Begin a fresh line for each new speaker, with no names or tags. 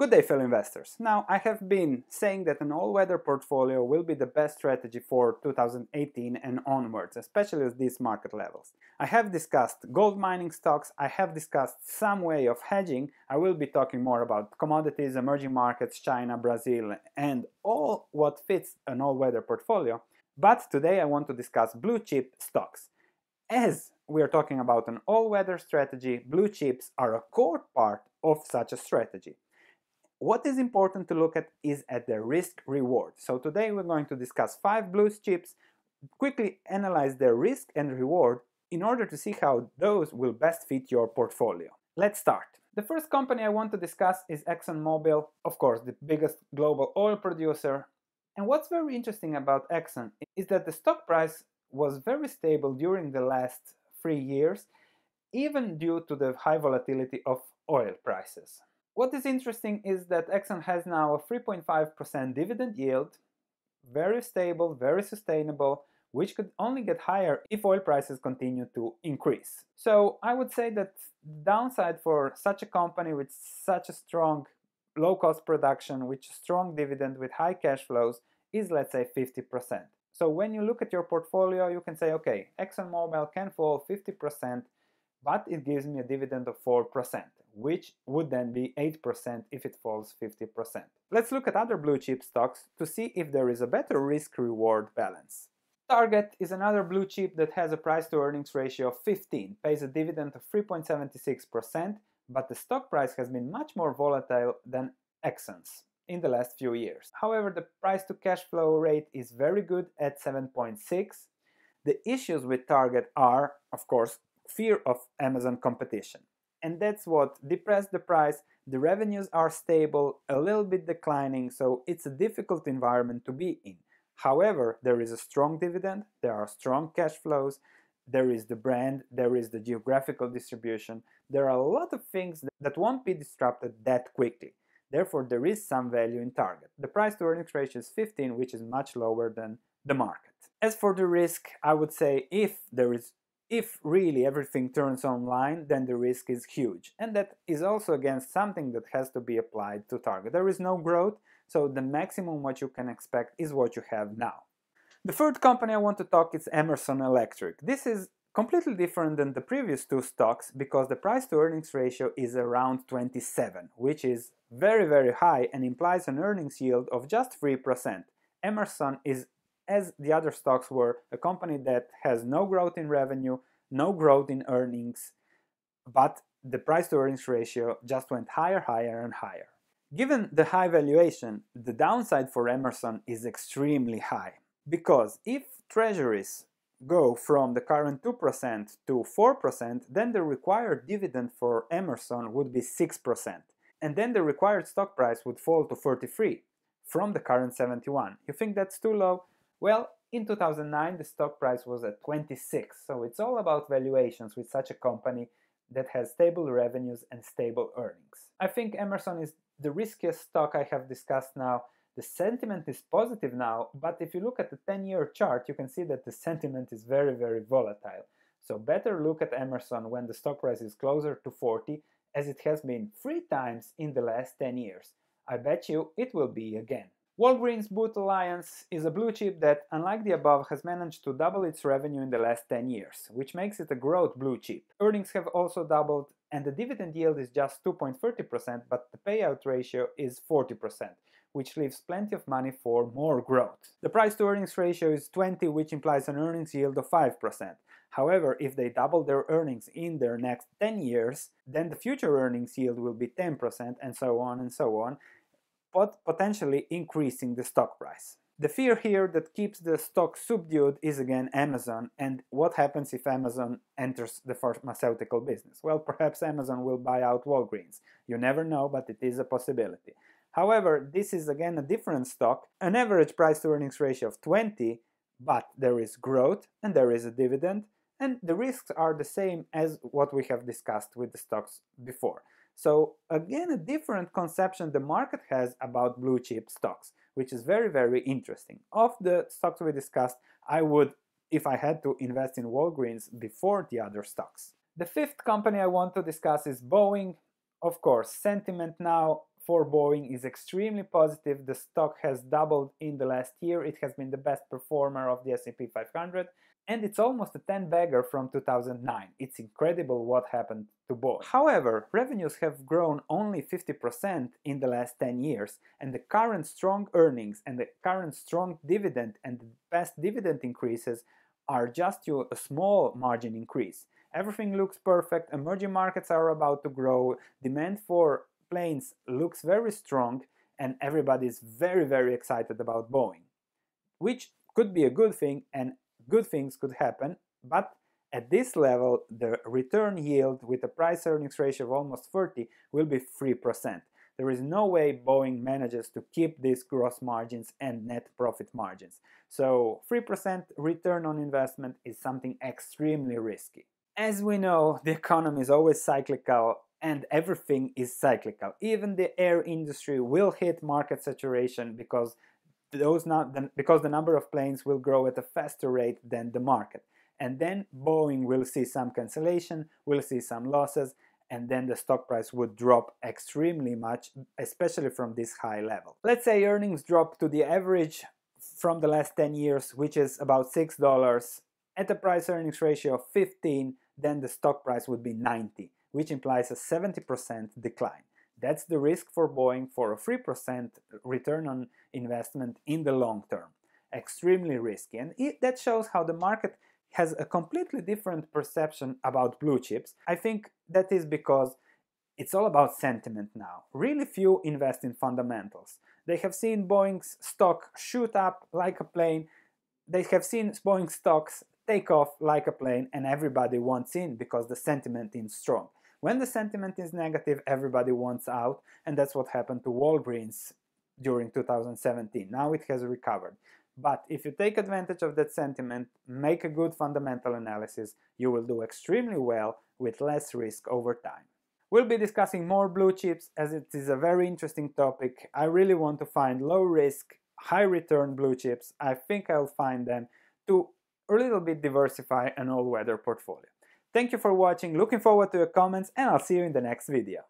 Good day fellow investors. Now I have been saying that an all-weather portfolio will be the best strategy for 2018 and onwards, especially at these market levels. I have discussed gold mining stocks, I have discussed some way of hedging, I will be talking more about commodities, emerging markets, China, Brazil and all what fits an all-weather portfolio. But today I want to discuss blue chip stocks. As we are talking about an all-weather strategy, blue chips are a core part of such a strategy. What is important to look at is at the risk reward. So today we're going to discuss five blue chips, quickly analyze their risk and reward in order to see how those will best fit your portfolio. Let's start. The first company I want to discuss is ExxonMobil, of course the biggest global oil producer. And what's very interesting about Exxon is that the stock price was very stable during the last three years, even due to the high volatility of oil prices. What is interesting is that Exxon has now a 3.5% dividend yield, very stable, very sustainable, which could only get higher if oil prices continue to increase. So I would say that downside for such a company with such a strong low-cost production, with strong dividend, with high cash flows, is let's say 50%. So when you look at your portfolio, you can say, okay, ExxonMobil can fall 50%, but it gives me a dividend of 4% which would then be 8% if it falls 50%. Let's look at other blue chip stocks to see if there is a better risk-reward balance. Target is another blue chip that has a price to earnings ratio of 15, pays a dividend of 3.76%, but the stock price has been much more volatile than Exxon's in the last few years. However, the price to cash flow rate is very good at 7.6. The issues with Target are, of course, fear of Amazon competition and that's what depressed the price. The revenues are stable, a little bit declining, so it's a difficult environment to be in. However, there is a strong dividend, there are strong cash flows, there is the brand, there is the geographical distribution, there are a lot of things that won't be disrupted that quickly. Therefore, there is some value in target. The price to earnings ratio is 15, which is much lower than the market. As for the risk, I would say if there is if really everything turns online, then the risk is huge. And that is also against something that has to be applied to target. There is no growth, so the maximum what you can expect is what you have now. The third company I want to talk is Emerson Electric. This is completely different than the previous two stocks because the price to earnings ratio is around 27, which is very very high and implies an earnings yield of just 3%. Emerson is as the other stocks were a company that has no growth in revenue, no growth in earnings, but the price to earnings ratio just went higher, higher, and higher. Given the high valuation, the downside for Emerson is extremely high because if treasuries go from the current 2% to 4%, then the required dividend for Emerson would be 6%. And then the required stock price would fall to 43 from the current 71. You think that's too low? Well, in 2009 the stock price was at 26, so it's all about valuations with such a company that has stable revenues and stable earnings. I think Emerson is the riskiest stock I have discussed now. The sentiment is positive now, but if you look at the 10-year chart, you can see that the sentiment is very, very volatile. So better look at Emerson when the stock price is closer to 40, as it has been three times in the last 10 years. I bet you it will be again. Walgreens Boots Alliance is a blue chip that, unlike the above, has managed to double its revenue in the last 10 years, which makes it a growth blue chip. Earnings have also doubled and the dividend yield is just 2.30%, but the payout ratio is 40%, which leaves plenty of money for more growth. The price to earnings ratio is 20, which implies an earnings yield of 5%. However, if they double their earnings in their next 10 years, then the future earnings yield will be 10% and so on and so on, but potentially increasing the stock price. The fear here that keeps the stock subdued is again Amazon and what happens if Amazon enters the pharmaceutical business. Well, perhaps Amazon will buy out Walgreens. You never know, but it is a possibility. However, this is again a different stock, an average price to earnings ratio of 20, but there is growth and there is a dividend and the risks are the same as what we have discussed with the stocks before. So again, a different conception the market has about blue chip stocks, which is very, very interesting. Of the stocks we discussed, I would, if I had to invest in Walgreens before the other stocks. The fifth company I want to discuss is Boeing. Of course, sentiment now for Boeing is extremely positive. The stock has doubled in the last year. It has been the best performer of the S&P 500 and it's almost a 10 bagger from 2009. It's incredible what happened to Boeing. However, revenues have grown only 50% in the last 10 years, and the current strong earnings and the current strong dividend and the past dividend increases are just to a small margin increase. Everything looks perfect, emerging markets are about to grow, demand for planes looks very strong, and everybody is very, very excited about Boeing, which could be a good thing and good things could happen, but at this level, the return yield with a price earnings ratio of almost 30 will be 3%. There is no way Boeing manages to keep these gross margins and net profit margins. So 3% return on investment is something extremely risky. As we know, the economy is always cyclical and everything is cyclical. Even the air industry will hit market saturation because those not because the number of planes will grow at a faster rate than the market. And then Boeing will see some cancellation, will see some losses, and then the stock price would drop extremely much, especially from this high level. Let's say earnings drop to the average from the last 10 years, which is about $6. At a price earnings ratio of 15, then the stock price would be 90, which implies a 70% decline. That's the risk for Boeing for a 3% return on investment in the long term. Extremely risky. And it, that shows how the market has a completely different perception about blue chips. I think that is because it's all about sentiment now. Really few invest in fundamentals. They have seen Boeing's stock shoot up like a plane. They have seen Boeing stocks take off like a plane and everybody wants in because the sentiment is strong. When the sentiment is negative, everybody wants out, and that's what happened to Walgreens during 2017. Now it has recovered. But if you take advantage of that sentiment, make a good fundamental analysis, you will do extremely well with less risk over time. We'll be discussing more blue chips as it is a very interesting topic. I really want to find low risk, high return blue chips. I think I'll find them to a little bit diversify an all-weather portfolio. Thank you for watching, looking forward to your comments and I'll see you in the next video.